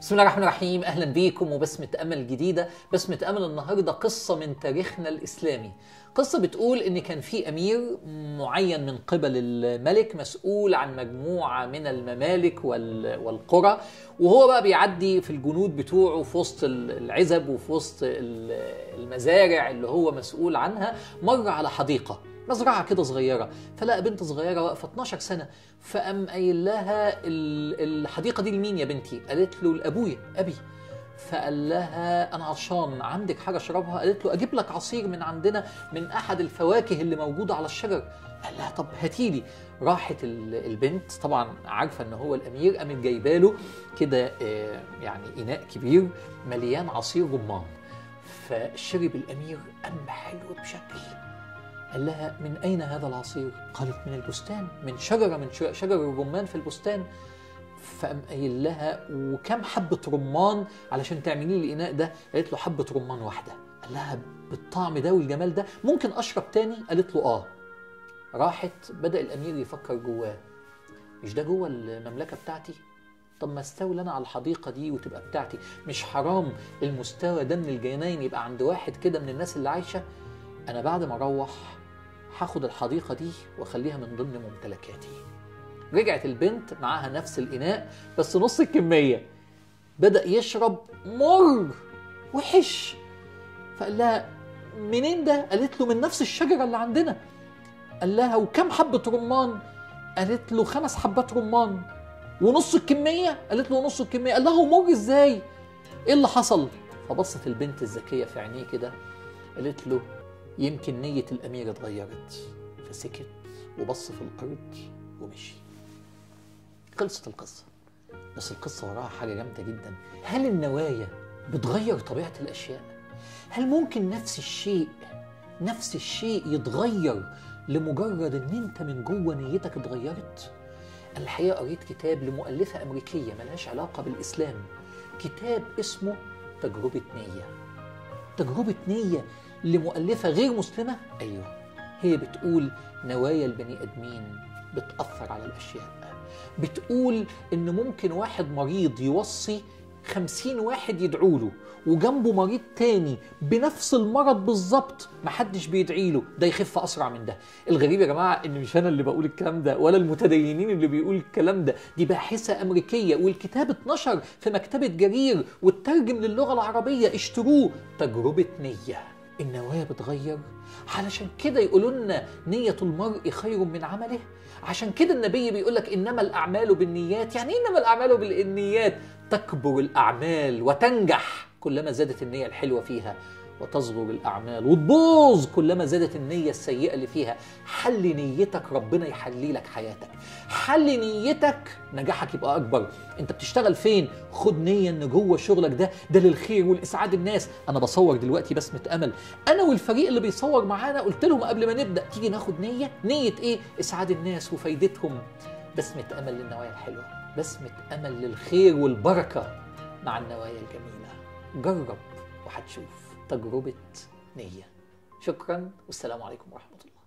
بسم الله الرحمن الرحيم. أهلا بيكم وبسمة امل جديده بسمة امل النهارده قصة من تاريخنا الإسلامي. قصة بتقول إن كان في أمير معين من قبل الملك مسؤول عن مجموعة من الممالك وال- والقرى وهو بقى بيعدي في الجنود بتوعه في وسط العزب وفي وسط ال- المزارع اللي هو مسؤول عنها. مر على حديقة. مزرعة كده صغيرة. فلقى بنت صغيرة واقفة 12 سنة فقام قايل لها ال- الحديقة دي لمين يا بنتي؟ قالت له لأبويا أبي. فقال لها أنا عطشان عندك حاجة أشربها؟ قالت له أجيب لك عصير من عندنا من أحد الفواكه اللي موجوده على الشجر. قال لها طب هاتي لي. راحت ال- البنت طبعا عارفة إن هو الأمير قامت جايبة له كده آه، يعني إناء كبير مليان عصير رمان. فشرب الأمير قام حلو بشكل قال لها من أين هذا العصير؟ قالت من البستان من شجرة من شجر الرمان في البستان فقام قايل لها وكم حبة رمان علشان تعملي لي الإناء ده؟ قالت له حبة رمان واحدة قال لها بالطعم ده والجمال ده ممكن أشرب تاني؟ قالت له آه راحت بدأ الأمير يفكر جواه مش ده جوه المملكة بتاعتي؟ طب ما استولى أنا على الحديقة دي وتبقى بتاعتي مش حرام المستوى ده من الجناين يبقى عند واحد كده من الناس اللي عايشة أنا بعد ما أروح هاخد الحديقة دي واخليها من ضمن ممتلكاتي. رجعت البنت معاها نفس الإناء بس نص الكمية. بدأ يشرب مر وحش. فقال لها منين ده؟ قالت له من نفس الشجرة اللي عندنا. قال لها وكم حبة رمان؟ قالت له خمس حبات رمان. ونص الكمية؟ قالت له نص الكمية. قال لها ومر إزاي؟ إيه اللي حصل؟ فبصت البنت الذكية في عينيه كده قالت له يمكن نية الأمير اتغيرت فسكت وبص في الأرض ومشي. خلصت القصة. بس القصة وراها حاجة جامدة جدا. هل النوايا بتغير طبيعة الأشياء؟ هل ممكن نفس الشيء نفس الشيء يتغير لمجرد إن أنت من جوه نيتك اتغيرت؟ الحقيقة قريت كتاب لمؤلفة أمريكية ملهاش علاقة بالإسلام. كتاب اسمه تجربة نية. تجربة نية لمؤلفة غير مسلمة؟ أيوه. هي بتقول نوايا البني آدمين بتأثر على الأشياء. بتقول إن ممكن واحد مريض يوصي خمسين واحد يدعوا له وجنبه مريض تاني بنفس المرض بالظبط محدش بيدعي له ده يخف أسرع من ده. الغريب يا جماعة إن مش أنا اللي بقول الكلام ده ولا المتدينين اللي بيقول الكلام ده. دي باحثة أمريكية والكتاب اتنشر في مكتبة جرير واترجم للغة العربية اشتروه. تجربة نية. النوايا بتغير. علشان كده يقولوا لنا نية المرء خير من عمله. عشان كده النبي بيقول لك إنما الأعمال بالنيات. يعني إيه إنما الأعمال بالنيات؟ تكبر الأعمال وتنجح كلما زادت النية الحلوة فيها. وتصغر الأعمال وتبوظ كلما زادت النية السيئة اللي فيها. حل نيتك ربنا يحلي لك حياتك. حل نيتك نجاحك يبقى أكبر. أنت بتشتغل فين؟ خد نية إن جوه شغلك ده ده للخير والإسعاد الناس. أنا بصور دلوقتي بسمة أمل. أنا والفريق اللي بيصور معانا قلت لهم قبل ما نبدأ تيجي ناخد نية؟ نية إيه؟ إسعاد الناس وفايدتهم. بسمة أمل للنوايا الحلوة. بسمة أمل للخير والبركة مع النوايا الجميلة. جرب وهتشوف. تجربة نية. شكرا والسلام عليكم ورحمة الله.